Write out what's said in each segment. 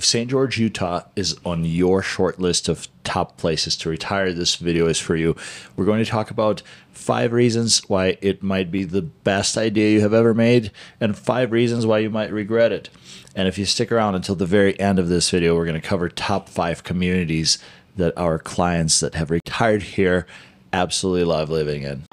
If St. George, Utah is on your short list of top places to retire, this video is for you. We're going to talk about five reasons why it might be the best idea you have ever made and five reasons why you might regret it. And if you stick around until the very end of this video, we're going to cover top five communities that our clients that have retired here absolutely love living in.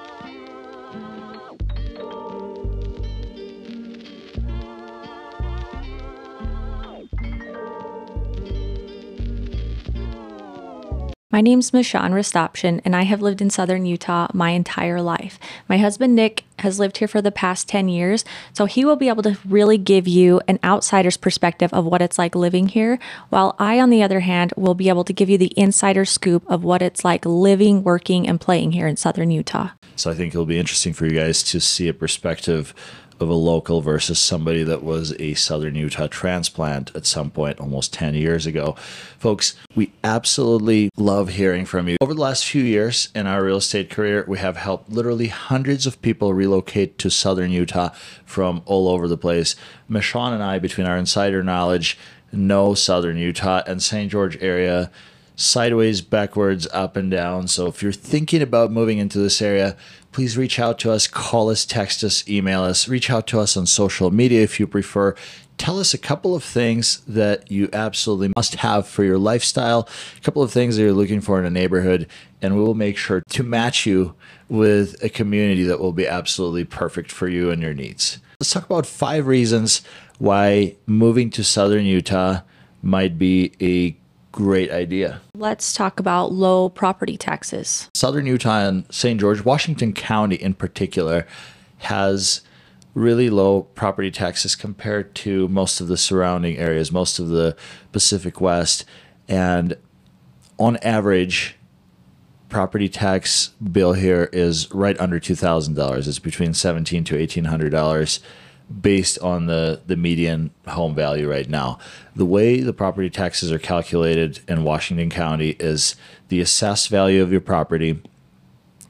My name's Michon Rastopchin, and I have lived in southern Utah my entire life. My husband Nick has lived here for the past 10 years, so he will be able to really give you an outsider's perspective of what it's like living here, while I, on the other hand, will be able to give you the insider scoop of what it's like living, working, and playing here in southern Utah. So I think it'll be interesting for you guys to see a perspective of a local versus somebody that was a Southern Utah transplant at some point almost 10 years ago. Folks, we absolutely love hearing from you. Over the last few years in our real estate career, we have helped literally hundreds of people relocate to Southern Utah from all over the place. Michon and I, between our insider knowledge, know Southern Utah and St. George area sideways, backwards, up and down. So if you're thinking about moving into this area, please reach out to us, call us, text us, email us, reach out to us on social media if you prefer. Tell us a couple of things that you absolutely must have for your lifestyle, a couple of things that you're looking for in a neighborhood, and we will make sure to match you with a community that will be absolutely perfect for you and your needs. Let's talk about five reasons why moving to southern Utah might be a great idea. Let's talk about low property taxes. Southern Utah and St. George, Washington County in particular, has really low property taxes compared to most of the surrounding areas, most of the Pacific West. And on average, property tax bill here is right under $2,000. It's between $1,700 to $1,800 based on the, the median home value right now. The way the property taxes are calculated in Washington County is the assessed value of your property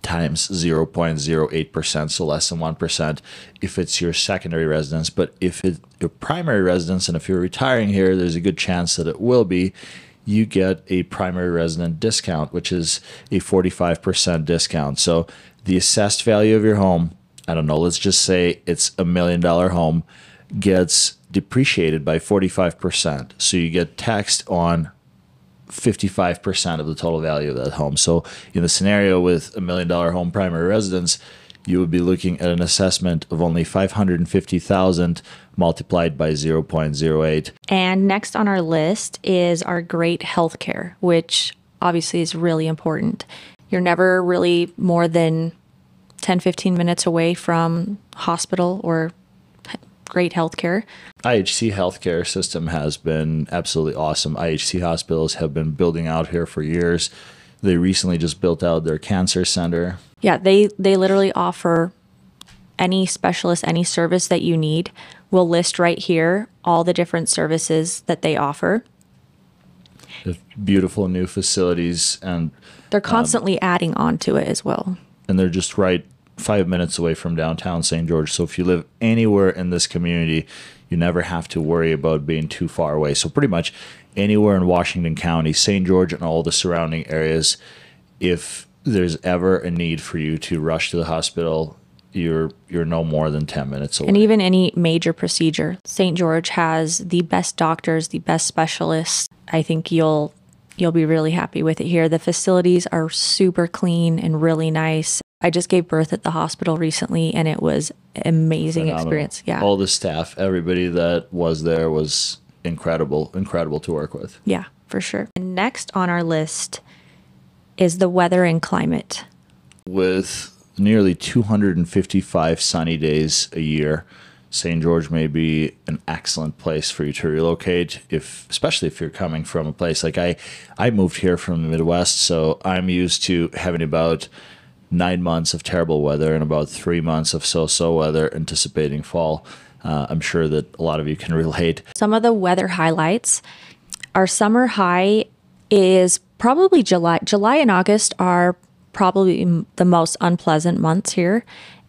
times 0.08%, so less than 1% if it's your secondary residence. But if it's your primary residence and if you're retiring here, there's a good chance that it will be. You get a primary resident discount, which is a 45% discount. So the assessed value of your home I don't know, let's just say it's a million dollar home, gets depreciated by 45%. So you get taxed on 55% of the total value of that home. So in the scenario with a million dollar home primary residence, you would be looking at an assessment of only 550,000 multiplied by 0.08. And next on our list is our great healthcare, which obviously is really important. You're never really more than 10, 15 minutes away from hospital or great healthcare. IHC healthcare system has been absolutely awesome. IHC hospitals have been building out here for years. They recently just built out their cancer center. Yeah, they they literally offer any specialist, any service that you need. We'll list right here all the different services that they offer. Beautiful new facilities and they're constantly um, adding on to it as well and they're just right five minutes away from downtown St. George. So if you live anywhere in this community, you never have to worry about being too far away. So pretty much anywhere in Washington County, St. George, and all the surrounding areas, if there's ever a need for you to rush to the hospital, you're you're no more than 10 minutes away. And even any major procedure, St. George has the best doctors, the best specialists. I think you'll You'll be really happy with it here. The facilities are super clean and really nice. I just gave birth at the hospital recently and it was amazing Phenomenal. experience. Yeah. All the staff, everybody that was there was incredible, incredible to work with. Yeah, for sure. And next on our list is the weather and climate. With nearly 255 sunny days a year, St. George may be an excellent place for you to relocate if especially if you're coming from a place like I I moved here from the Midwest so I'm used to having about 9 months of terrible weather and about 3 months of so-so weather anticipating fall. Uh, I'm sure that a lot of you can relate. Some of the weather highlights our summer high is probably July. July and August are probably the most unpleasant months here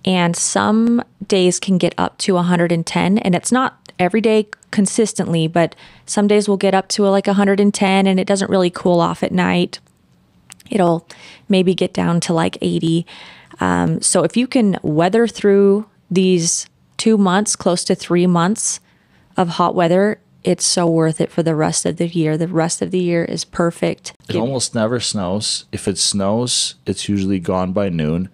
and some days can get up to 110 and it's not every day consistently, but some days we'll get up to like 110 and it doesn't really cool off at night. It'll maybe get down to like 80. Um, so if you can weather through these two months, close to three months of hot weather, it's so worth it for the rest of the year. The rest of the year is perfect. It almost never snows. If it snows, it's usually gone by noon.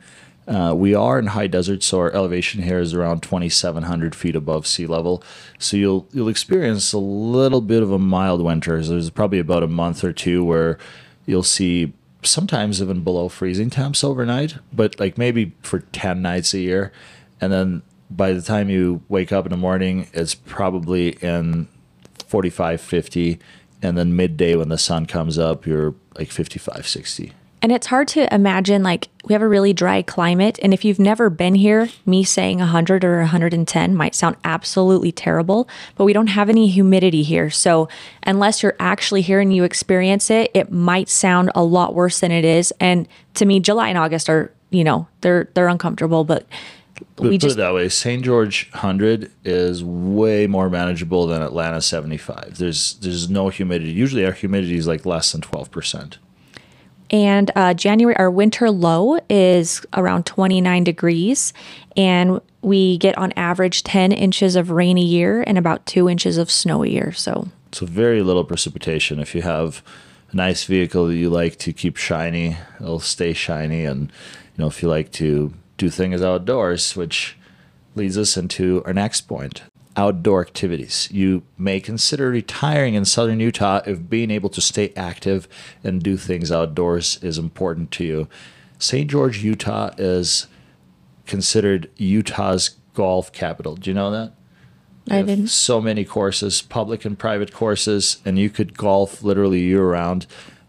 Uh, we are in high desert, so our elevation here is around 2,700 feet above sea level. So you'll you'll experience a little bit of a mild winter. So there's probably about a month or two where you'll see sometimes even below freezing temps overnight, but like maybe for 10 nights a year. And then by the time you wake up in the morning, it's probably in 45, 50. And then midday when the sun comes up, you're like 55, 60. And it's hard to imagine, like, we have a really dry climate. And if you've never been here, me saying 100 or 110 might sound absolutely terrible, but we don't have any humidity here. So, unless you're actually here and you experience it, it might sound a lot worse than it is. And to me, July and August are, you know, they're they're uncomfortable, but But we put just it that way, St. George 100 is way more manageable than Atlanta 75. There's there's no humidity. Usually our humidity is like less than 12%. And uh, January, our winter low is around 29 degrees, and we get on average 10 inches of rain a year and about two inches of snow a year. So, So very little precipitation. If you have a nice vehicle that you like to keep shiny, it'll stay shiny. And you know, if you like to do things outdoors, which leads us into our next point. Outdoor activities. You may consider retiring in southern Utah if being able to stay active and do things outdoors is important to you. St. George, Utah is considered Utah's golf capital. Do you know that? I didn't. so many courses, public and private courses, and you could golf literally year round.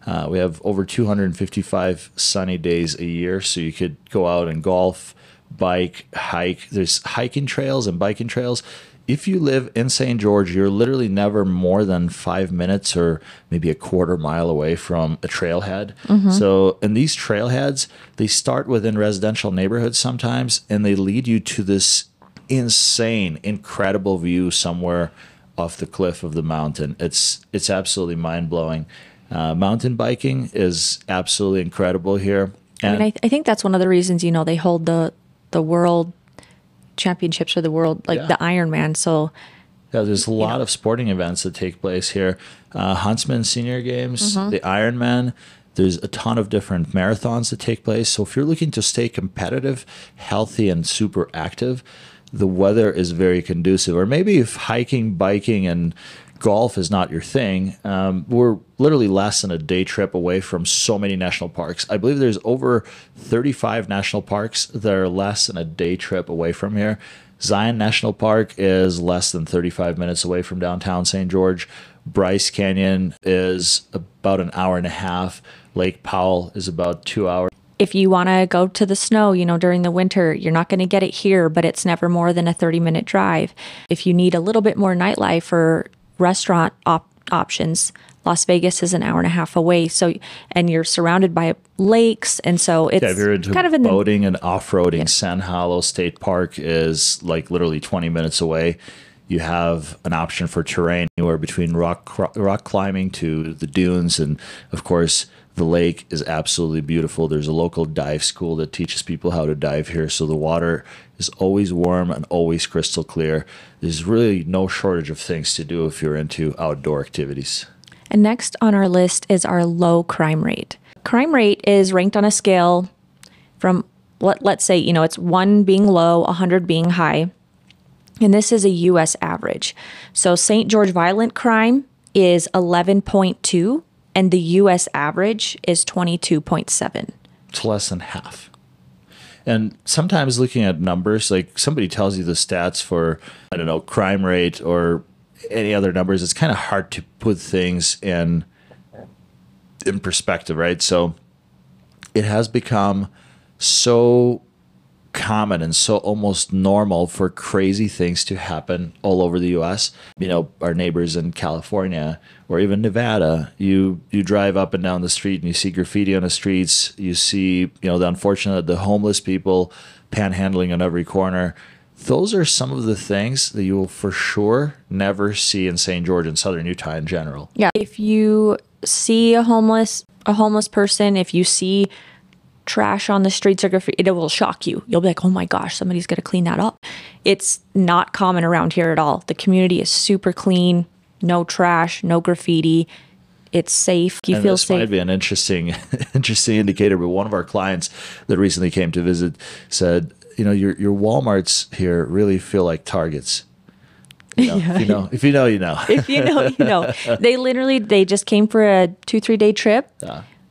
Uh, we have over 255 sunny days a year, so you could go out and golf, bike, hike. There's hiking trails and biking trails. If you live in St. George, you're literally never more than five minutes or maybe a quarter mile away from a trailhead. So, and these trailheads, they start within residential neighborhoods sometimes, and they lead you to this insane, incredible view somewhere off the cliff of the mountain. It's it's absolutely mind blowing. Uh, mountain biking is absolutely incredible here. I And mean, I, th- I think that's one of the reasons, you know, they hold the, the world championships for the world, like Yeah. the Ironman. So, Yeah, there's a lot of sporting events that take place here. Uh, Huntsman Senior Games, the Ironman. There's a ton of different marathons that take place. So if you're looking to stay competitive, healthy, and super active, the weather is very conducive. Or maybe if hiking, biking, and golf is not your thing, um, we're literally less than a day trip away from so many national parks. I believe there's over 35 national parks that are less than a day trip away from here. Zion National Park is less than 35 minutes away from downtown St. George. Bryce Canyon is about an hour and a half. Lake Powell is about two hours. if you want to go to the snow, you know, during the winter, you're not going to get it here, but it's never more than a 30 minute drive. If you need a little bit more nightlife or restaurant op- options, Las Vegas is an hour and a half away. So, and you're surrounded by lakes. And so it's Yeah, if you're into kind of in the, boating and off-roading, Sand Hollow State Park is like literally 20 minutes away. You have an option for terrain anywhere between rock rock climbing to the dunes, and of course, the lake is absolutely beautiful. There's a local dive school that teaches people how to dive here, so the water is always warm and always crystal clear. There's really no shortage of things to do if you're into outdoor activities. And next on our list is our low crime rate. Crime rate is ranked on a scale from let, let's say, you know, it's one being low, 100 being high. And this is a US average. So St. George violent crime is 11.2 and the US average is 22.7. It's less than half. And sometimes looking at numbers, like somebody tells you the stats for, I don't know, crime rate or any other numbers, it's kind of hard to put things in in perspective, right? So it has become so common and so almost normal for crazy things to happen all over the US. You know, our neighbors in California or even Nevada, you you drive up and down the street and you see graffiti on the streets, you see, you know, the unfortunate the homeless people panhandling on every corner. those are some of the things that you will for sure never see in St. George and Southern Utah in general. Yeah. If you see a homeless a homeless person, if you see trash on the streets or graffiti, it will shock you. You'll be like, "Oh my gosh, somebody's got to clean that up." It's not common around here at all. The community is super clean, no trash, no graffiti. It's safe. You and feel this safe. might be an interesting, interesting indicator. But one of our clients that recently came to visit said, "You know, your your WalMarts here really feel like Targets." You know, if you know, if you know, you know. if you know, you know. They literally they just came for a two three day trip,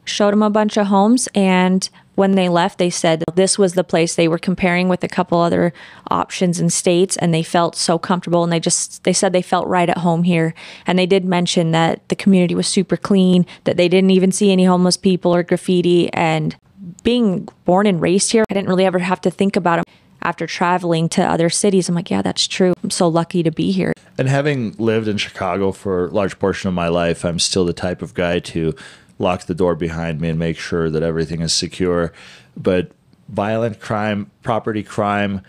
showed them a bunch of homes, and when they left, they said this was the place they were comparing with a couple other options in states, and they felt so comfortable, and they just they said they felt right at home here, and they did mention that the community was super clean, that they didn't even see any homeless people or graffiti, and being born and raised here, I didn't really ever have to think about it. After traveling to other cities, I'm like, yeah, that's true. I'm so lucky to be here. And having lived in Chicago for a large portion of my life, I'm still the type of guy to lock the door behind me and make sure that everything is secure. But violent crime, property crime,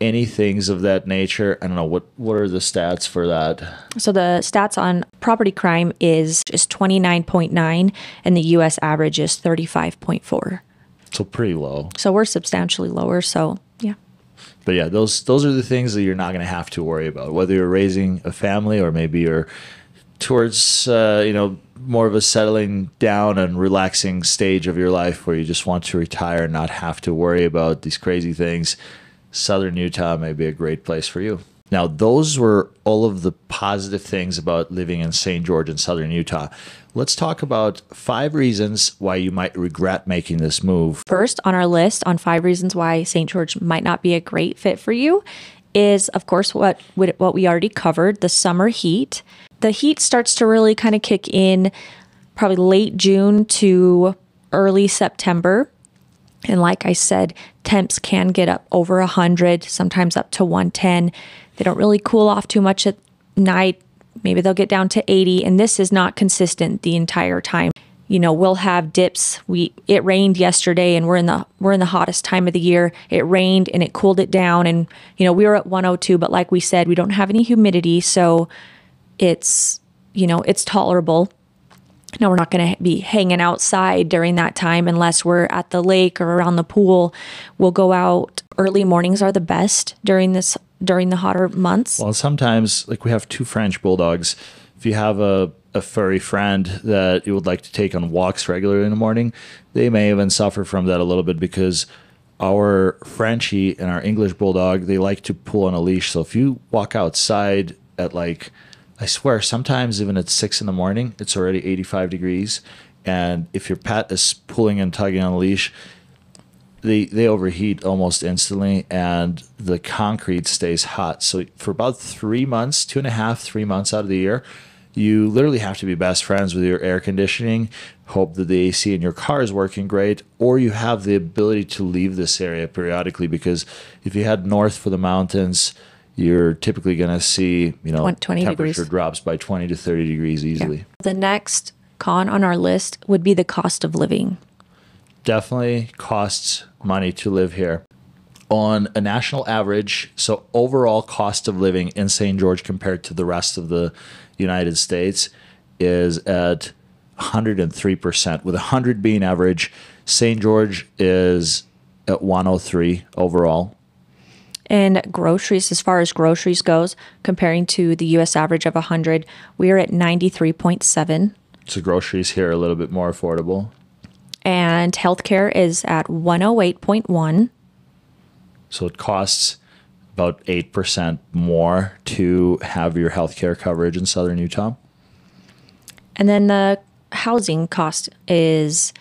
any things of that nature, I don't know what what are the stats for that? So the stats on property crime is is 29.9 and the US average is 35.4. So pretty low. So we're substantially lower, so yeah. But yeah, those those are the things that you're not going to have to worry about, whether you're raising a family or maybe you're towards uh, you know more of a settling down and relaxing stage of your life where you just want to retire and not have to worry about these crazy things. Southern Utah may be a great place for you. Now, those were all of the positive things about living in St. George in Southern Utah. Let's talk about five reasons why you might regret making this move. First on our list on five reasons why St. George might not be a great fit for you is of course what what we already covered, the summer heat. The heat starts to really kind of kick in probably late June to early September. And like I said, temps can get up over 100, sometimes up to 110. They don't really cool off too much at night. Maybe they'll get down to 80, and this is not consistent the entire time. You know, we'll have dips. We it rained yesterday and we're in the we're in the hottest time of the year. It rained and it cooled it down and you know, we were at 102, but like we said, we don't have any humidity, so it's you know, it's tolerable. Now we're not going to be hanging outside during that time unless we're at the lake or around the pool. We'll go out. Early mornings are the best during this during the hotter months. Well, sometimes, like we have two French bulldogs. If you have a, a furry friend that you would like to take on walks regularly in the morning, they may even suffer from that a little bit because our Frenchie and our English bulldog, they like to pull on a leash. So if you walk outside at like, I swear, sometimes even at six in the morning, it's already 85 degrees. And if your pet is pulling and tugging on a leash, they they overheat almost instantly and the concrete stays hot so for about three months two and a half three months out of the year you literally have to be best friends with your air conditioning hope that the ac in your car is working great or you have the ability to leave this area periodically because if you head north for the mountains you're typically going to see you know 20 temperature degrees. drops by 20 to 30 degrees easily The next con on our list would be the cost of living. definitely costs money to live here. On a national average, so overall cost of living in St. George compared to the rest of the United States is at 103%, with 100 being average. St. George is at 103 overall. And groceries, as far as groceries goes, comparing to the US average of 100, we are at 93.7. So groceries here are a little bit more affordable. And healthcare is at 108.1. So it costs about 8% more to have your healthcare coverage in southern Utah. And then the housing cost is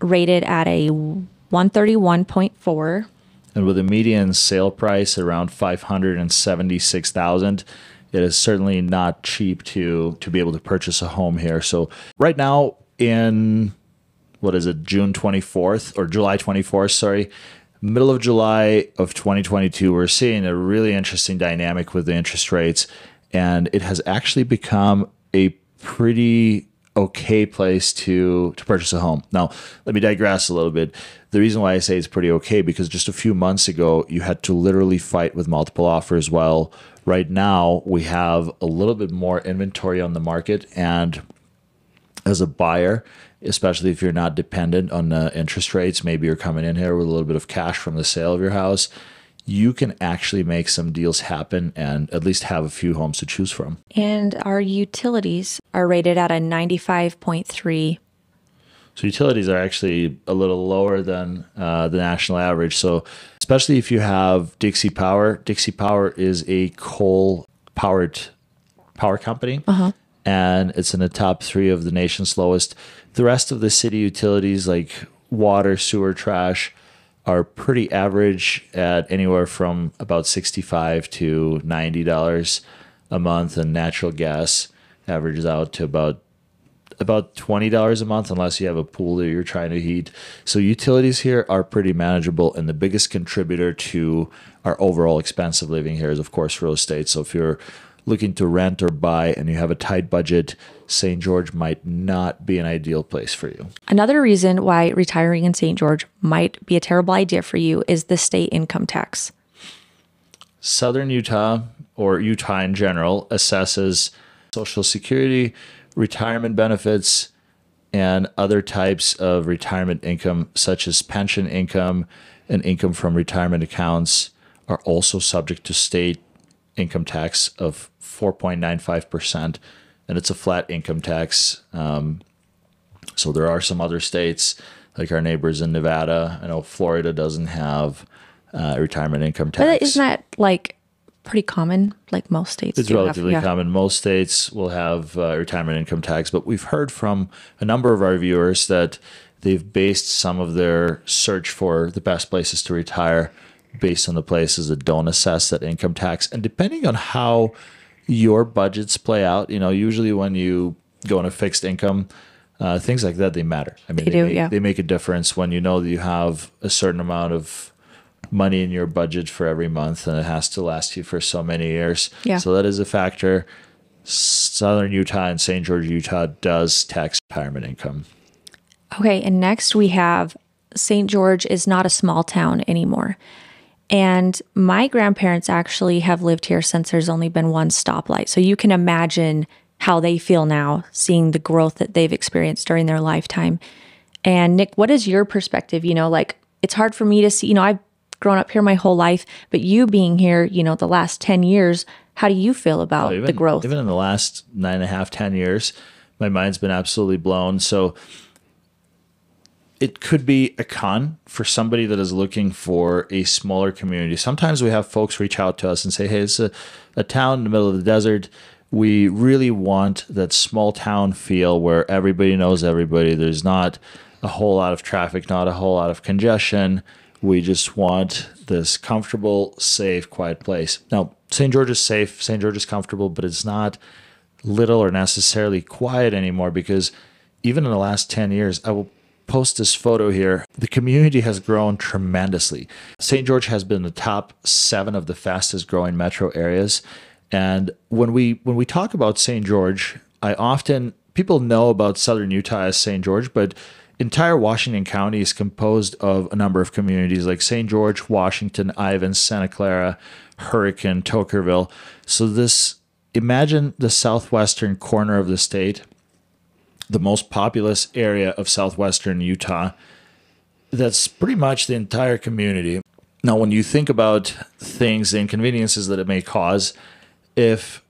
rated at a 131.4. And with a median sale price around 576,000, it is certainly not cheap to to be able to purchase a home here. So right now in what is it, June 24th or July 24th, sorry, middle of July of 2022, we're seeing a really interesting dynamic with the interest rates and it has actually become a pretty okay place to to purchase a home. Now, let me digress a little bit. The reason why I say it's pretty okay because just a few months ago you had to literally fight with multiple offers. While right now we have a little bit more inventory on the market, and as a buyer, especially if you're not dependent on uh, interest rates, maybe you're coming in here with a little bit of cash from the sale of your house you can actually make some deals happen and at least have a few homes to choose from. And our utilities are rated at a 95.3. So utilities are actually a little lower than uh, the national average. So especially if you have Dixie Power, Dixie Power is a coal powered power company. Uh-huh. And it's in the top three of the nation's lowest. The rest of the city utilities like water, sewer, trash, are pretty average at anywhere from about 65 to 90 dollars a month and natural gas averages out to about about $20 a month unless you have a pool that you're trying to heat. So utilities here are pretty manageable and the biggest contributor to our overall expense of living here is of course real estate. So if you're looking to rent or buy and you have a tight budget, St. George might not be an ideal place for you. Another reason why retiring in St. George might be a terrible idea for you is the state income tax. Southern Utah, or Utah in general, assesses Social Security, retirement benefits, and other types of retirement income, such as pension income and income from retirement accounts, are also subject to state income tax of 4.95%, and it's a flat income tax. Um, so there are some other states, like our neighbors in Nevada. I know Florida doesn't have uh, retirement income tax. But isn't that like pretty common? Like most states, it's relatively have, yeah. common. Most states will have uh, retirement income tax, but we've heard from a number of our viewers that they've based some of their search for the best places to retire based on the places that don't assess that income tax. And depending on how your budgets play out, you know, usually when you go on a fixed income, uh, things like that, they matter. I mean, they, they do, make, yeah. They make a difference when you know that you have a certain amount of money in your budget for every month and it has to last you for so many years. Yeah. So that is a factor. Southern Utah and St. George, Utah does tax retirement income. Okay. And next we have St. George is not a small town anymore. And my grandparents actually have lived here since there's only been one stoplight. So you can imagine how they feel now, seeing the growth that they've experienced during their lifetime. And Nick, what is your perspective? You know, like it's hard for me to see, you know, I've grown up here my whole life, but you being here, you know, the last 10 years, how do you feel about well, even, the growth? Even in the last nine and a half, 10 years, my mind's been absolutely blown. So it could be a con for somebody that is looking for a smaller community. Sometimes we have folks reach out to us and say, hey, it's a, a town in the middle of the desert. We really want that small town feel where everybody knows everybody. There's not a whole lot of traffic, not a whole lot of congestion. We just want this comfortable, safe, quiet place. Now, St. George is safe, St. George is comfortable, but it's not little or necessarily quiet anymore because even in the last 10 years, I will post this photo here. The community has grown tremendously. St. George has been the top seven of the fastest growing metro areas. And when we when we talk about St. George, I often people know about Southern Utah as St. George, but entire Washington County is composed of a number of communities like St. George, Washington, Ivins, Santa Clara, Hurricane, Toquerville. So this imagine the southwestern corner of the state the most populous area of southwestern Utah. That's pretty much the entire community. Now, when you think about things, the inconveniences that it may cause, if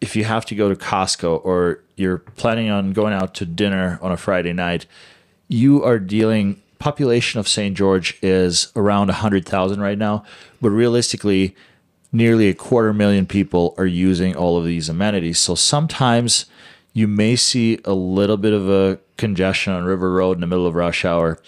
if you have to go to Costco or you're planning on going out to dinner on a Friday night, you are dealing population of St. George is around 100,000 right now, but realistically nearly a quarter million people are using all of these amenities. So sometimes you may see a little bit of a congestion on River Road in the middle of rush hour.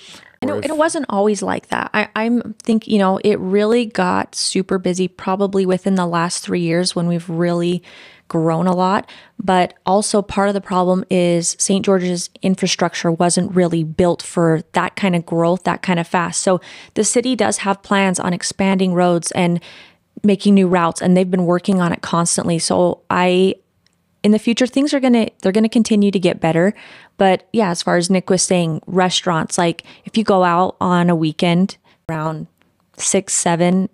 And it, it, wasn't always like that. I, I'm think you know it really got super busy probably within the last three years when we've really grown a lot. But also part of the problem is St. George's infrastructure wasn't really built for that kind of growth that kind of fast. So the city does have plans on expanding roads and making new routes, and they've been working on it constantly. So I in the future things are going to they're going to continue to get better. But yeah, as far as Nick was saying, restaurants like if you go out on a weekend around 6 7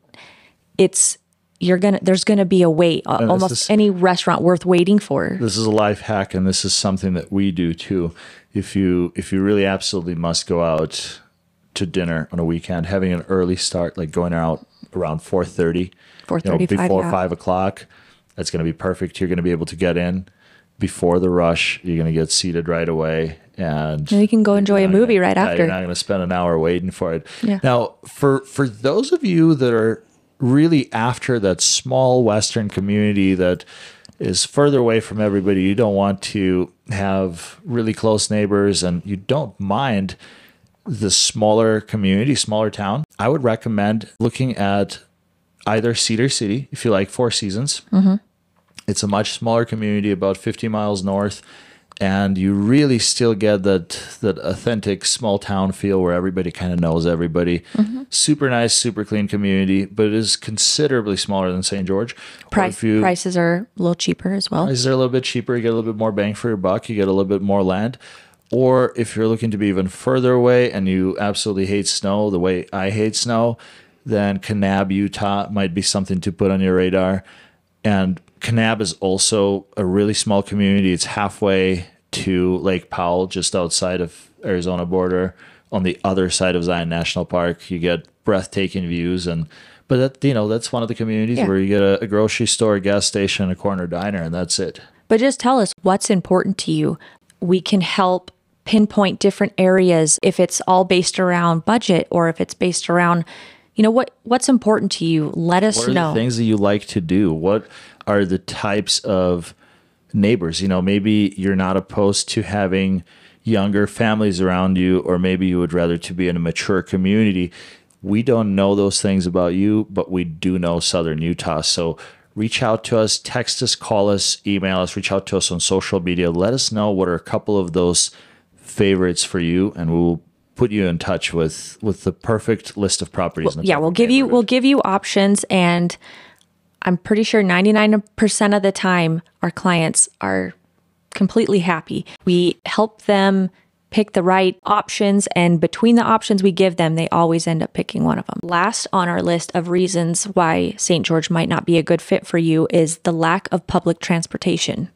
it's you're gonna there's gonna be a wait uh, almost is- any restaurant worth waiting for this is a life hack and this is something that we do too if you if you really absolutely must go out to dinner on a weekend having an early start like going out around 4.30 4:35, before yeah. 5 o'clock that's going to be perfect you're going to be able to get in before the rush you're going to get seated right away and And you can go enjoy a movie gonna- right yeah, after. You're not going to spend an hour waiting for it. Yeah. Now, for for those of you that are really after that small western community that is further away from everybody, you don't want to have really close neighbors, and you don't mind the smaller community, smaller town. I would recommend looking at either Cedar City if you like Four Seasons. Mm-hmm. It's a much smaller community, about 50 miles north, and you really still get that that authentic small town feel where everybody kind of knows everybody. Mm-hmm. Super nice, super clean community, but it is considerably smaller than St. George. Price, you- prices are a little cheaper as well. prices are a little bit cheaper. You get a little bit more bang for your buck. You get a little bit more land. Or if you're looking to be even further away and you absolutely hate snow the way I hate snow, then Kanab, Utah might be something to put on your radar. And Kanab is also a really small community. It's halfway to Lake Powell, just outside of Arizona border. On the other side of Zion National Park, you get breathtaking views and but that you know that's one of the communities Yeah. where you get a, a grocery store, a gas station, a corner diner, and that's it. But just tell us what's important to you. We can help pinpoint different areas if it's all based around budget or if it's based around, you know, what what's important to you. Let us What are know. the things that you like to do? What are the types of neighbors? You know, maybe you're not opposed to having younger families around you, or maybe you would rather to be in a mature community. We don't know those things about you, but we do know Southern Utah. So reach out to us, text us, call us, email us, reach out to us on social media. Let us know what are a couple of those favorites for you, and we'll put you in touch with with the perfect list of properties. in the yeah, we'll give you we'll give you options and I'm pretty sure 99% of the time our clients are completely happy. We help them pick the right options and between the options we give them, they always end up picking one of them. Last on our list of reasons why St. George might not be a good fit for you is the lack of public transportation.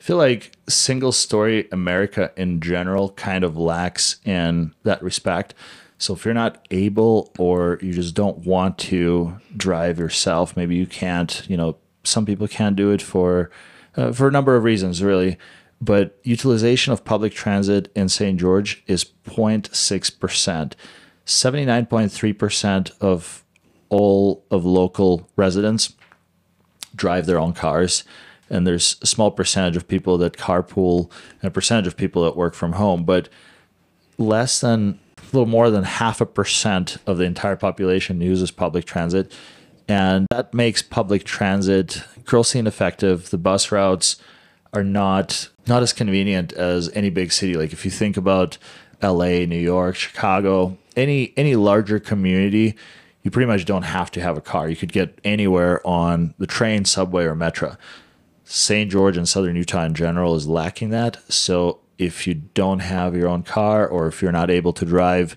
I feel like single story America in general kind of lacks in that respect. So if you're not able or you just don't want to drive yourself, maybe you can't, you know, some people can't do it for uh, for a number of reasons really, but utilization of public transit in St. George is 0.6%. 79.3% of all of local residents drive their own cars and there's a small percentage of people that carpool and a percentage of people that work from home but less than a little more than half a percent of the entire population uses public transit and that makes public transit grossly ineffective the bus routes are not not as convenient as any big city like if you think about LA, New York, Chicago, any any larger community, you pretty much don't have to have a car. You could get anywhere on the train, subway, or metro. St. George and Southern Utah in general is lacking that. So if you don't have your own car, or if you're not able to drive,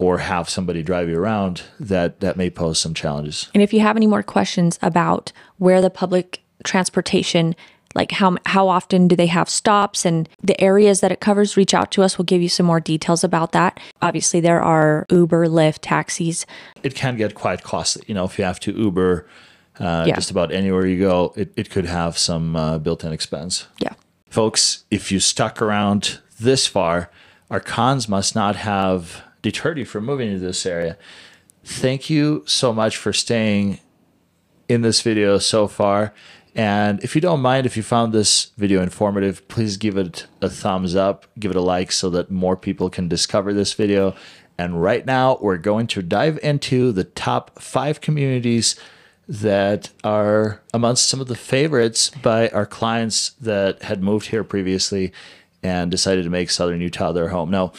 or have somebody drive you around, that that may pose some challenges. And if you have any more questions about where the public transportation, like how how often do they have stops and the areas that it covers, reach out to us. We'll give you some more details about that. Obviously, there are Uber, Lyft, taxis. It can get quite costly. You know, if you have to Uber uh, Yeah. just about anywhere you go, it, it could have some uh, built-in expense. Yeah. Folks, if you stuck around this far, our cons must not have deterred you from moving to this area. Thank you so much for staying in this video so far. And if you don't mind, if you found this video informative, please give it a thumbs up, give it a like so that more people can discover this video. And right now, we're going to dive into the top five communities that are amongst some of the favorites by our clients that had moved here previously and decided to make Southern Utah their home. Now,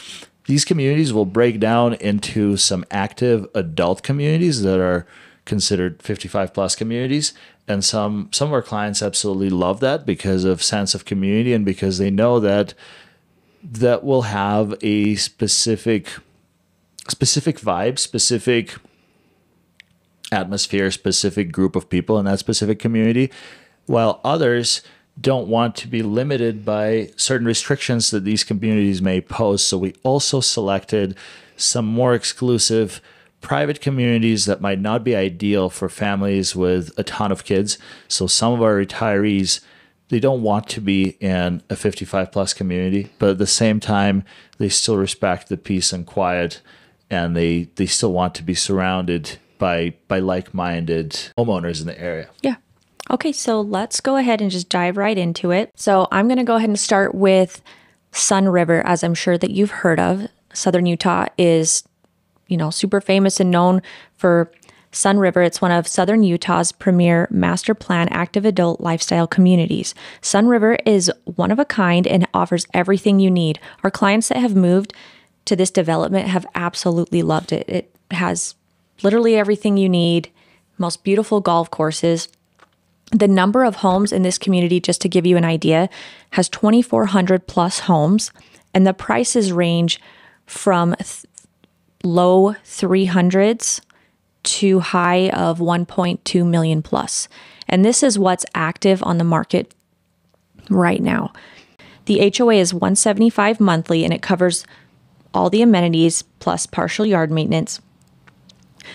these communities will break down into some active adult communities that are considered 55 plus communities. And some some of our clients absolutely love that because of sense of community and because they know that that will have a specific specific vibe, specific atmosphere, specific group of people in that specific community, while others don't want to be limited by certain restrictions that these communities may pose. So we also selected some more exclusive private communities that might not be ideal for families with a ton of kids. So some of our retirees they don't want to be in a 55 plus community, but at the same time they still respect the peace and quiet and they they still want to be surrounded by by like-minded homeowners in the area. Yeah. Okay, so let's go ahead and just dive right into it. So I'm going to go ahead and start with Sun River, as I'm sure that you've heard of. Southern Utah is, you know, super famous and known for Sun River. It's one of Southern Utah's premier master plan active adult lifestyle communities. Sun River is one of a kind and offers everything you need. Our clients that have moved to this development have absolutely loved it. It has literally everything you need, most beautiful golf courses. The number of homes in this community, just to give you an idea, has 2,400 plus homes, and the prices range from th- low 300s to high of 1.2 million plus. And this is what's active on the market right now. The HOA is 175 monthly and it covers all the amenities plus partial yard maintenance,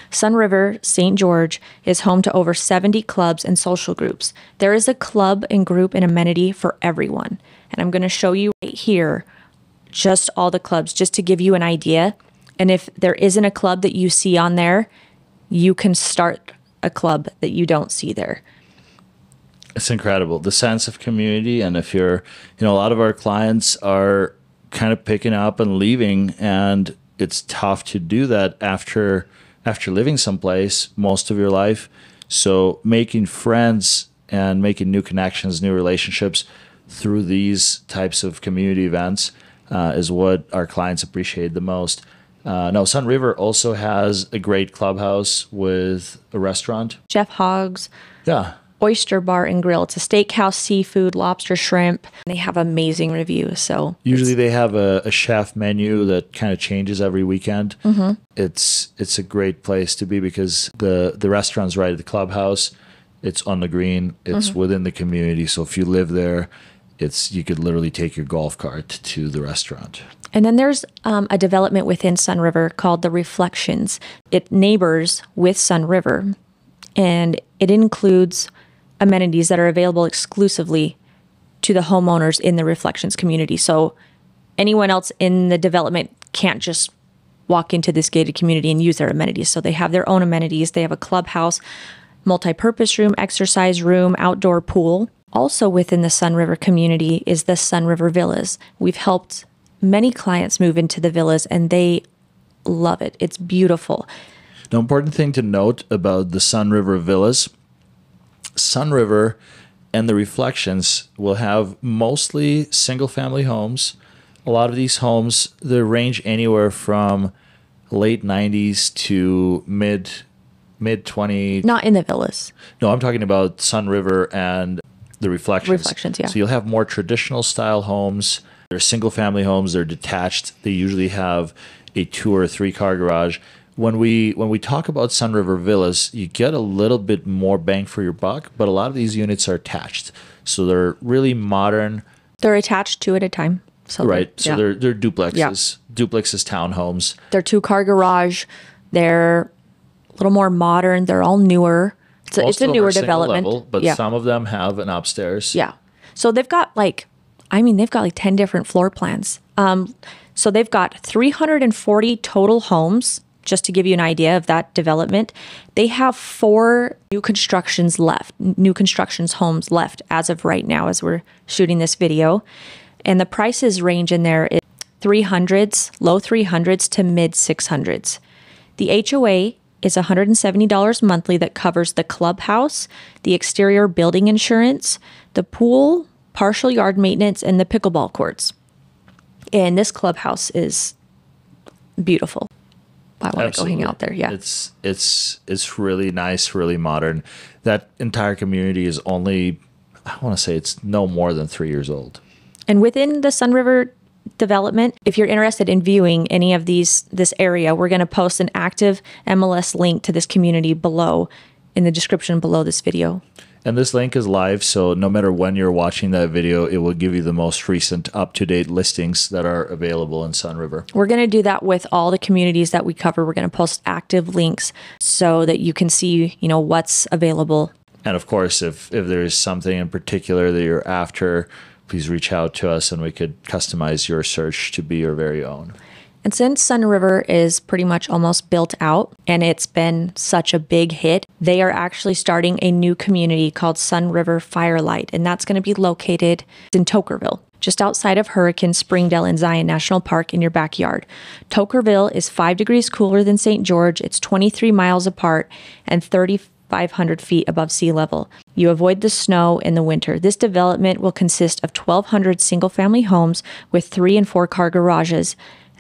Sun River St. George is home to over 70 clubs and social groups. There is a club and group and amenity for everyone. And I'm going to show you right here just all the clubs just to give you an idea. And if there isn't a club that you see on there, you can start a club that you don't see there. It's incredible. The sense of community. And if you're, you know, a lot of our clients are kind of picking up and leaving, and it's tough to do that after after living someplace most of your life. So making friends and making new connections, new relationships through these types of community events uh, is what our clients appreciate the most. Uh, no, Sun River also has a great clubhouse with a restaurant. Jeff Hogs. Yeah. Oyster Bar and Grill. It's a steakhouse, seafood, lobster, shrimp. They have amazing reviews. So usually they have a, a, chef menu that kind of changes every weekend. Mm-hmm. It's it's a great place to be because the the restaurant's right at the clubhouse. It's on the green. It's mm-hmm. within the community. So if you live there, it's you could literally take your golf cart to the restaurant. And then there's um, a development within Sun River called the Reflections. It neighbors with Sun River, and it includes amenities that are available exclusively to the homeowners in the Reflections community. So anyone else in the development can't just walk into this gated community and use their amenities. So they have their own amenities. They have a clubhouse, multi-purpose room, exercise room, outdoor pool. Also within the Sun River community is the Sun River Villas. We've helped many clients move into the villas and they love it. It's beautiful. The important thing to note about the Sun River Villas Sun River and the Reflections will have mostly single family homes. A lot of these homes, they range anywhere from late 90s to mid mid 20 Not in the villas. No, I'm talking about Sun River and the Reflections. Reflections, yeah. So you'll have more traditional style homes. They're single family homes, they're detached. They usually have a two or three car garage when we when we talk about Sun River Villas, you get a little bit more bang for your buck, but a lot of these units are attached, so they're really modern. They're attached two at a time. So right, so yeah. they're they're duplexes, yeah. duplexes, townhomes. They're two car garage. They're a little more modern. They're all newer. It's a, it's a newer development, level, but yeah. some of them have an upstairs. Yeah, so they've got like, I mean, they've got like ten different floor plans. Um, so they've got 340 total homes just to give you an idea of that development, they have four new constructions left, new constructions homes left as of right now, as we're shooting this video. And the prices range in there is 300s, low 300s to mid 600s. The HOA is $170 monthly that covers the clubhouse, the exterior building insurance, the pool, partial yard maintenance, and the pickleball courts. And this clubhouse is beautiful. I want to go hang out there. Yeah. It's it's it's really nice, really modern. That entire community is only I want to say it's no more than 3 years old. And within the Sun River development, if you're interested in viewing any of these this area, we're going to post an active MLS link to this community below in the description below this video. And this link is live, so no matter when you're watching that video, it will give you the most recent up to date listings that are available in Sun River. We're going to do that with all the communities that we cover. We're going to post active links so that you can see, you know, what's available. And of course, if, if there's something in particular that you're after, please reach out to us and we could customize your search to be your very own. And since Sun River is pretty much almost built out and it's been such a big hit, they are actually starting a new community called Sun River Firelight. And that's going to be located in Toquerville. just outside of Hurricane, Springdale, and Zion National Park in your backyard. Toquerville is five degrees cooler than St. George, it's 23 miles apart and 3,500 feet above sea level. You avoid the snow in the winter. This development will consist of 1,200 single family homes with three and four car garages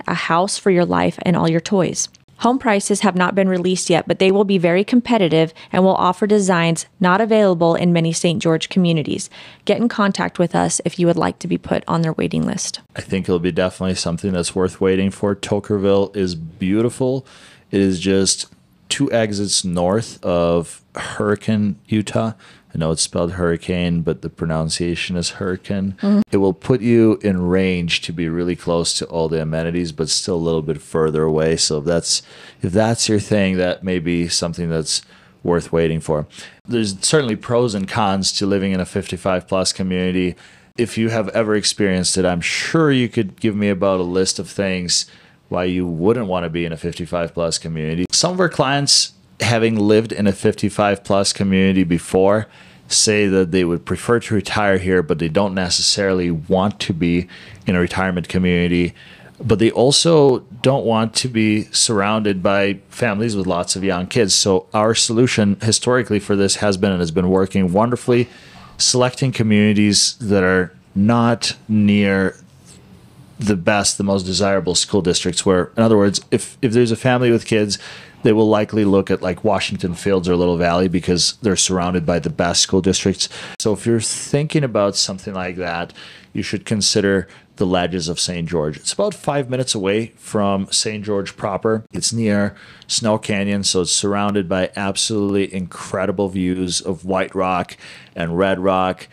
a house for your life and all your toys. Home prices have not been released yet, but they will be very competitive and will offer designs not available in many St. George communities. Get in contact with us if you would like to be put on their waiting list. I think it'll be definitely something that's worth waiting for. Toquerville is beautiful. It is just two exits north of Hurricane, Utah. I know it's spelled hurricane, but the pronunciation is hurricane. Mm-hmm. It will put you in range to be really close to all the amenities, but still a little bit further away. So if that's if that's your thing, that may be something that's worth waiting for. There's certainly pros and cons to living in a 55 plus community. If you have ever experienced it, I'm sure you could give me about a list of things why you wouldn't want to be in a 55 plus community. Some of our clients having lived in a 55 plus community before say that they would prefer to retire here, but they don't necessarily want to be in a retirement community. But they also don't want to be surrounded by families with lots of young kids. So, our solution historically for this has been and has been working wonderfully, selecting communities that are not near the best, the most desirable school districts. Where, in other words, if, if there's a family with kids, they will likely look at like Washington Fields or Little Valley because they're surrounded by the best school districts. So if you're thinking about something like that, you should consider the ledges of St. George. It's about five minutes away from St. George proper. It's near Snow Canyon, so it's surrounded by absolutely incredible views of White Rock and Red Rock.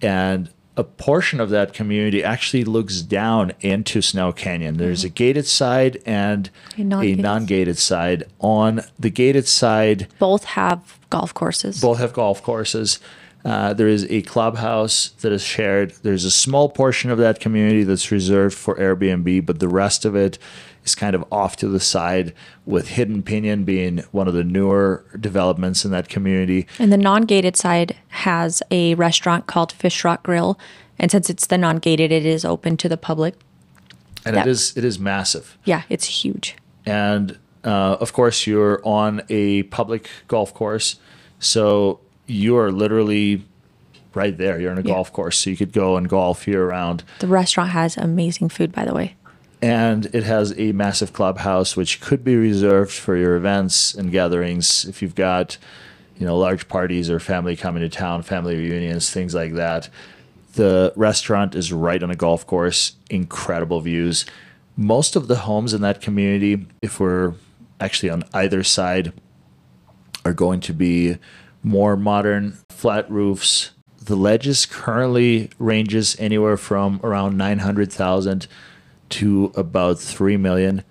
And a portion of that community actually looks down into Snow Canyon. There's mm-hmm. a gated side and a non gated side. On the gated side, both have golf courses. Both have golf courses. Uh, there is a clubhouse that is shared. There's a small portion of that community that's reserved for Airbnb, but the rest of it is kind of off to the side, with Hidden Pinyon being one of the newer developments in that community. And the non gated side has a restaurant called Fish Rock Grill. And since it's the non gated, it is open to the public. And it is it is massive. Yeah, it's huge. And uh, of course, you're on a public golf course, so you are literally right there. You're on a yeah. golf course, so you could go and golf year round. The restaurant has amazing food, by the way and it has a massive clubhouse which could be reserved for your events and gatherings. If you've got you know large parties or family coming to town family reunions things like that the restaurant is right on a golf course. Incredible views. Most of the homes in that community if we're actually on either side are going to be more modern flat roofs. The ledges currently ranges anywhere from around 900,000 to about 3 million.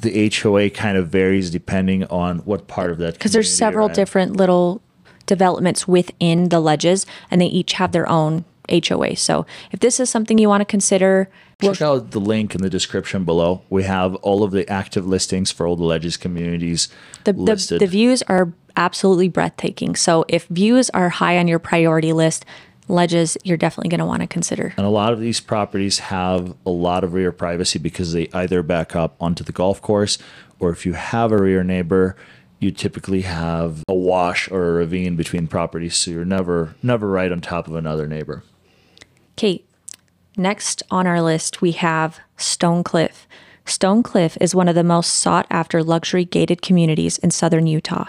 The HOA kind of varies depending on what part of that. Because there's several different little developments within the ledges, and they each have their own HOA. So if this is something you want to consider, check out the link in the description below. We have all of the active listings for all the ledges communities the, listed. The, the views are absolutely breathtaking. So if views are high on your priority list, ledges you're definitely going to want to consider. And a lot of these properties have a lot of rear privacy because they either back up onto the golf course or if you have a rear neighbor, you typically have a wash or a ravine between properties so you're never never right on top of another neighbor. Kate, next on our list we have Stone Cliff. Stone Cliff is one of the most sought after luxury gated communities in southern Utah.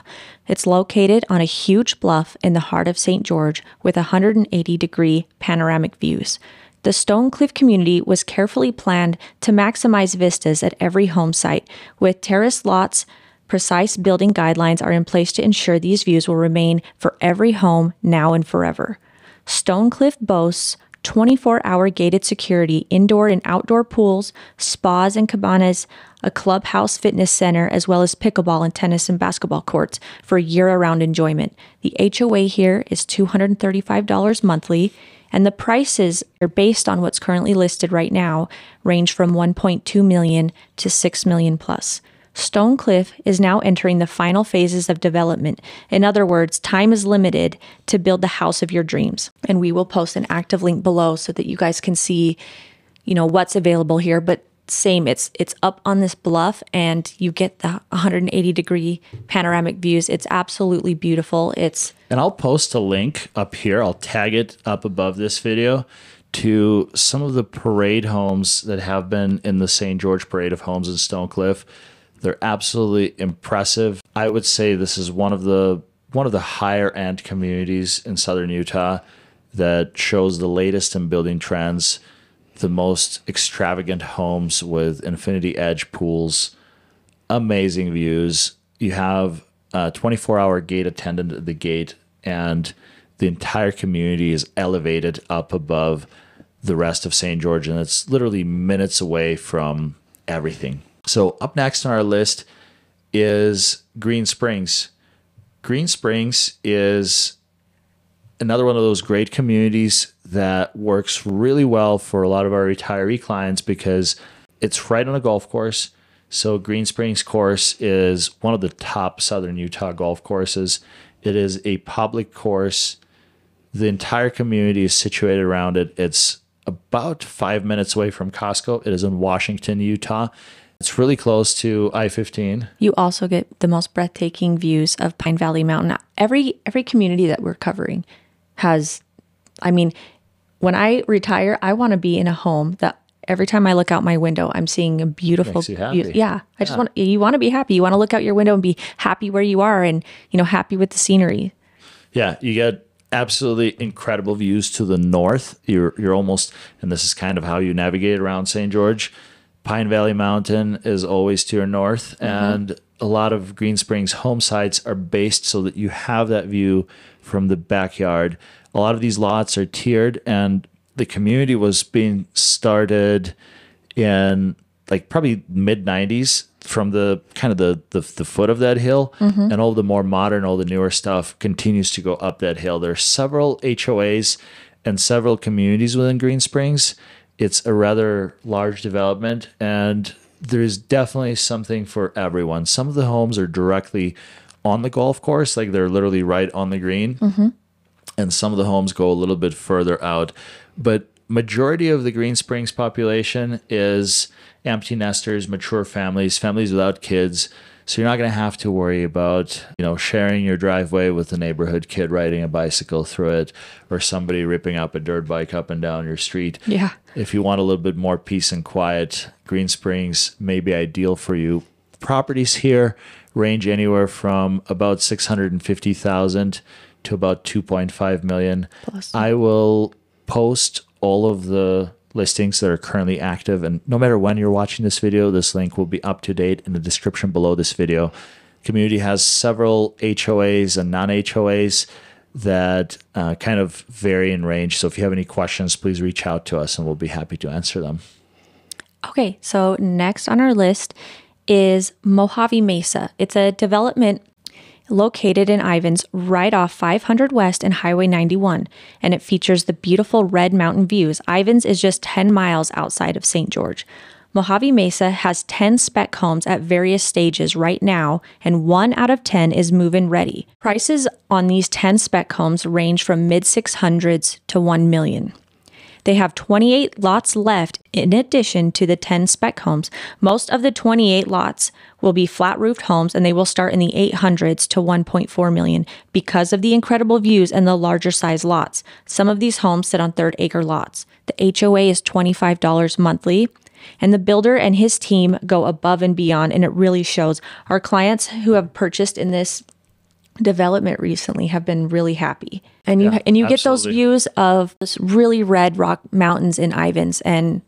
It's located on a huge bluff in the heart of St. George with 180 degree panoramic views. The Stone Cliff community was carefully planned to maximize vistas at every home site, with terrace lots. Precise building guidelines are in place to ensure these views will remain for every home now and forever. Stone Cliff boasts 24 hour gated security, indoor and outdoor pools, spas and cabanas, a clubhouse fitness center, as well as pickleball and tennis and basketball courts for year round enjoyment. The HOA here is $235 monthly, and the prices are based on what's currently listed right now, range from 1.2 million to 6 million plus. Stone Cliff is now entering the final phases of development. In other words, time is limited to build the house of your dreams. And we will post an active link below so that you guys can see, you know, what's available here. But same, it's it's up on this bluff and you get the 180 degree panoramic views. It's absolutely beautiful. It's And I'll post a link up here. I'll tag it up above this video to some of the parade homes that have been in the St. George Parade of Homes in Stone Cliff. They're absolutely impressive. I would say this is one of the one of the higher end communities in southern Utah that shows the latest in building trends, the most extravagant homes with infinity edge pools, amazing views. You have a 24 hour gate attendant at the gate, and the entire community is elevated up above the rest of St. George, and it's literally minutes away from everything. So, up next on our list is Green Springs. Green Springs is another one of those great communities that works really well for a lot of our retiree clients because it's right on a golf course. So, Green Springs course is one of the top southern Utah golf courses. It is a public course. The entire community is situated around it. It's about five minutes away from Costco. It is in Washington, Utah. It's really close to I 15. You also get the most breathtaking views of Pine Valley Mountain. Every every community that we're covering has I mean, when I retire, I want to be in a home that every time I look out my window, I'm seeing a beautiful you happy. yeah. I just want you want to be happy. You want to look out your window and be happy where you are and, you know, happy with the scenery. Yeah, you get absolutely incredible views to the north. You're you're almost and this is kind of how you navigate around St. George. Pine Valley Mountain is always to your north, mm-hmm. and a lot of Green Springs home sites are based so that you have that view from the backyard. A lot of these lots are tiered, and the community was being started in like probably mid 90s from the kind of the, the the foot of that hill mm-hmm. and all the more modern all the newer stuff continues to go up that hill. There are several HOAs and several communities within Green Springs it's a rather large development and there's definitely something for everyone. Some of the homes are directly on the golf course like they're literally right on the green mm-hmm. and some of the homes go a little bit further out. But majority of the green springs population is empty nesters mature families families without kids so you're not going to have to worry about you know sharing your driveway with a neighborhood kid riding a bicycle through it or somebody ripping up a dirt bike up and down your street Yeah. if you want a little bit more peace and quiet, Green Springs may be ideal for you. Properties here range anywhere from about 650,000 to about 2.5 million. Plus. I will post all of the listings that are currently active and no matter when you're watching this video, this link will be up to date in the description below this video. Community has several HOAs and non-HOAs that uh, kind of vary in range. So if you have any questions, please reach out to us and we'll be happy to answer them. Okay, so next on our list is Mojave Mesa. It's a development located in Ivins right off 500 West and Highway 91, and it features the beautiful red mountain views. Ivins is just 10 miles outside of St. George. Mojave Mesa has 10 spec homes at various stages right now, and one out of 10 is move in ready. Prices on these 10 spec homes range from mid 600s to 1 million. They have 28 lots left in addition to the 10 spec homes. Most of the 28 lots will be flat roofed homes and they will start in the 800s to 1.4 million because of the incredible views and the larger size lots. Some of these homes sit on third acre lots. The HOA is $25 monthly. And the builder and his team go above and beyond, and it really shows. Our clients who have purchased in this development recently have been really happy. And you Yeah, and you get those views of this really red rock mountains in Ivins, and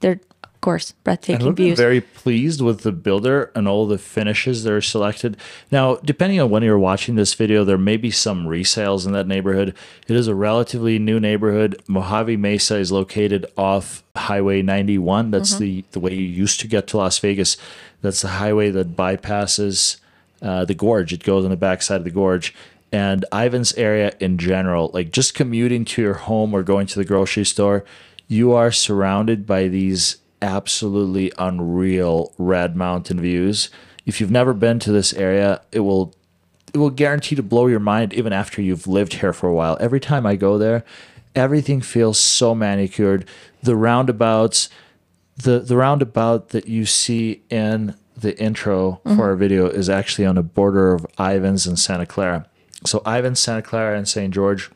they're of course breathtaking And views. very pleased with the builder and all the finishes that are selected. Now, depending on when you're watching this video, there may be some resales in that neighborhood. It is a relatively new neighborhood. Mojave Mesa is located off Highway 91. That's mm-hmm. the, the way you used to get to Las Vegas. That's the highway that bypasses uh, the gorge. It goes on the backside of the gorge. And Ivins area in general, like just commuting to your home or going to the grocery store, you are surrounded by these absolutely unreal red mountain views. If you've never been to this area, it will it will guarantee to blow your mind even after you've lived here for a while. Every time I go there, everything feels so manicured. The roundabouts, the the roundabout that you see in the intro for our video is actually on the border of Ivins and Santa Clara. So Ivins, Santa Clara, and St. George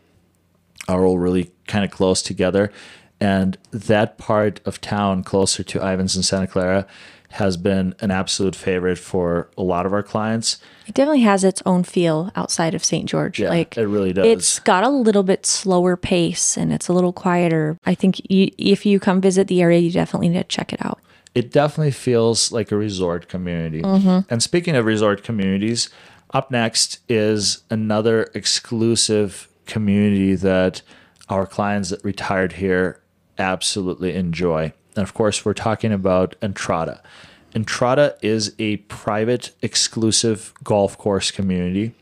are all really kind of close together. And that part of town closer to Ivins and Santa Clara has been an absolute favorite for a lot of our clients. It definitely has its own feel outside of St. George. Yeah, like it really does. It's got a little bit slower pace and it's a little quieter. I think you, if you come visit the area, you definitely need to check it out. It definitely feels like a resort community. Mm-hmm. And speaking of resort communities, up next is another exclusive community that our clients that retired here absolutely enjoy. And of course, we're talking about Entrada. Entrada is a private, exclusive golf course community.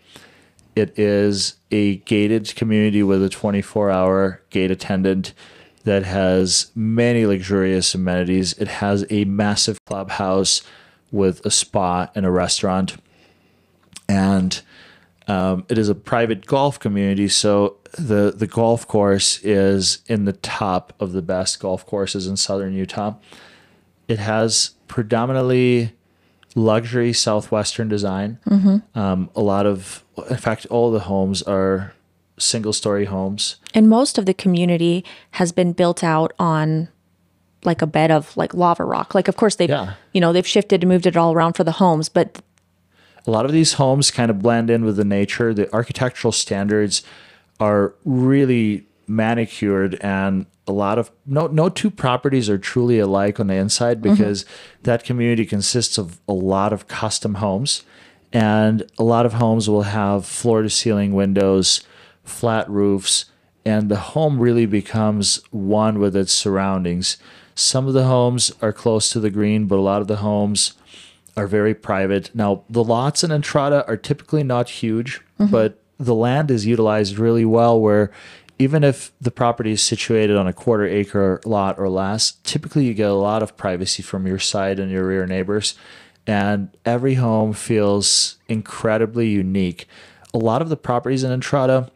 It is a gated community with a 24 hour gate attendant that has many luxurious amenities. It has a massive clubhouse with a spa and a restaurant. And um, it is a private golf community. So the, the golf course is in the top of the best golf courses in southern Utah. It has predominantly luxury southwestern design. Um, a lot of, in fact, all the homes are single story homes. And most of the community has been built out on like a bed of like lava rock. Like, of course, they've, Yeah. you know, they've shifted and moved it all around for the homes, but a lot of these homes kind of blend in with the nature. The architectural standards are really manicured and a lot of no no two properties are truly alike on the inside mm-hmm. because that community consists of a lot of custom homes and a lot of homes will have floor to ceiling windows, flat roofs, and the home really becomes one with its surroundings. Some of the homes are close to the green, but a lot of the homes are very private. Now, the lots in Entrada are typically not huge, mm-hmm. but the land is utilized really well where even if the property is situated on a quarter acre lot or less, typically you get a lot of privacy from your side and your rear neighbors. And every home feels incredibly unique. A lot of the properties in Entrada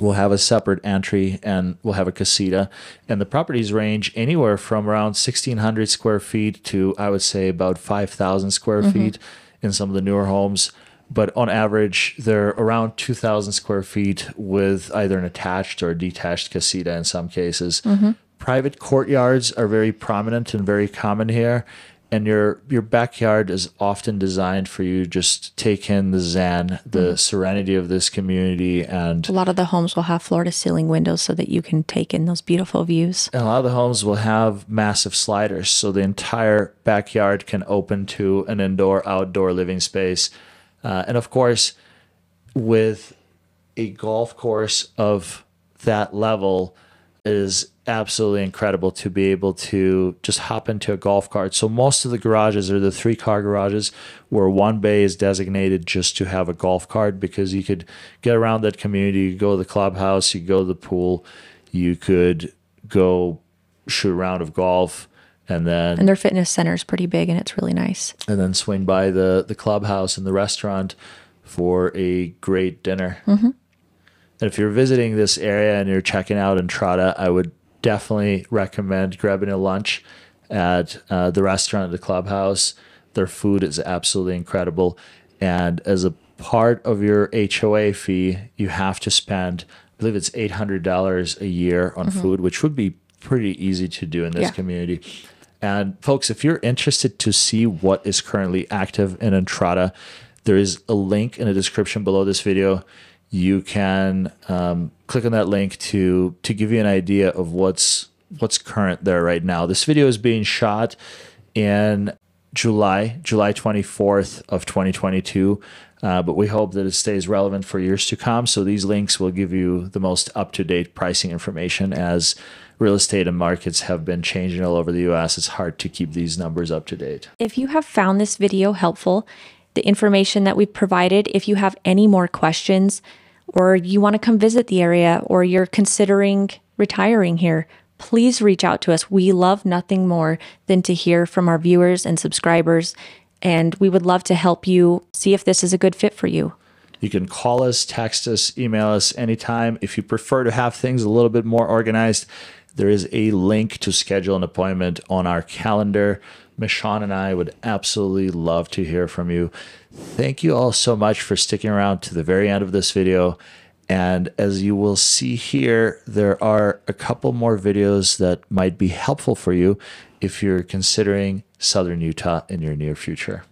will have a separate entry and we'll have a casita. And the properties range anywhere from around 1,600 square feet to, I would say, about 5,000 square mm-hmm. feet in some of the newer homes. But on average, they're around 2,000 square feet with either an attached or detached casita in some cases. Mm-hmm. Private courtyards are very prominent and very common here. And your your backyard is often designed for you just take in the zen, the serenity of this community, and a lot of the homes will have floor to ceiling windows so that you can take in those beautiful views. And a lot of the homes will have massive sliders, so the entire backyard can open to an indoor outdoor living space. Uh, and of course, with a golf course of that level, is absolutely incredible to be able to just hop into a golf cart. So most of the garages are the three car garages where one bay is designated just to have a golf cart because you could get around that community. You could go to the clubhouse, you could go to the pool, you could go shoot a round of golf and then And their fitness center is pretty big and it's really nice. and then swing by the the clubhouse and the restaurant for a great dinner. Mm-hmm. And if you're visiting this area and you're checking out Entrada, I would definitely recommend grabbing a lunch at uh, the restaurant at the clubhouse. Their food is absolutely incredible, and as a part of your HOA fee, you have to spend, I believe it's eight hundred dollars a year on food, which would be pretty easy to do in this Yeah. community. And folks, if you're interested to see what is currently active in Entrada, there is a link in the description below this video. You can um, click on that link to to give you an idea of what's what's current there right now. This video is being shot in July, July 24th of 2022. Uh, but we hope that it stays relevant for years to come. So these links will give you the most up to date pricing information as real estate and markets have been changing all over the US. It's hard to keep these numbers up to date. If you have found this video helpful, the information that we've provided, if you have any more questions or you want to come visit the area or you're considering retiring here, please reach out to us. We love nothing more than to hear from our viewers and subscribers, and we would love to help you see if this is a good fit for you. You can call us, text us, email us anytime. If you prefer to have things a little bit more organized, there is a link to schedule an appointment on our calendar. Michon and I would absolutely love to hear from you. Thank you all so much for sticking around to the very end of this video. And as you will see here, there are a couple more videos that might be helpful for you if you're considering Southern Utah in your near future.